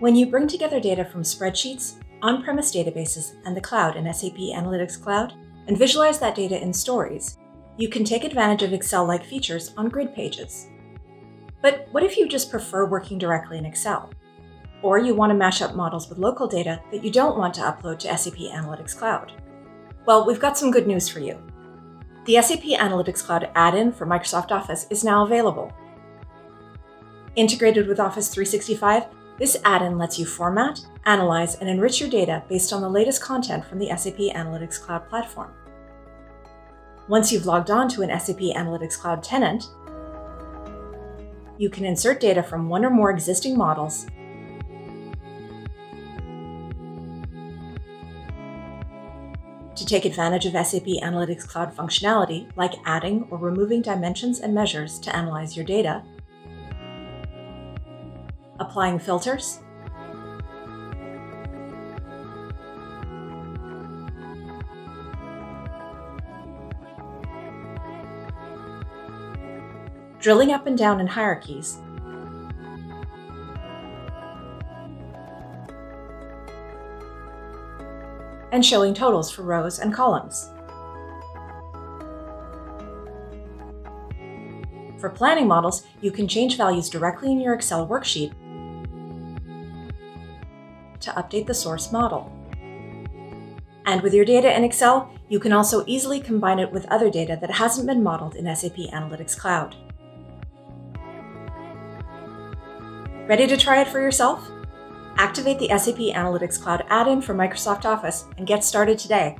When you bring together data from spreadsheets, on premise databases, and the cloud in SAP Analytics Cloud, and visualize that data in stories, you can take advantage of Excel like features on grid pages. But what if you just prefer working directly in Excel? Or you want to mash up models with local data that you don't want to upload to SAP Analytics Cloud? Well, we've got some good news for you. The SAP Analytics Cloud add in for Microsoft Office is now available. Integrated with Office 365, this add in lets you format, analyze, and enrich your data based on the latest content from the SAP Analytics Cloud platform. Once you've logged on to an SAP Analytics Cloud tenant, you can insert data from one or more existing models to take advantage of SAP Analytics Cloud functionality like adding or removing dimensions and measures to analyze your data, applying filters, drilling up and down in hierarchies, and showing totals for rows and columns. For planning models, you can change values directly in your Excel worksheet to update the source model. And with your data in Excel, you can also easily combine it with other data that hasn't been modeled in SAP Analytics Cloud. Ready to try it for yourself? Activate the SAP Analytics Cloud add-in for Microsoft Office and get started today.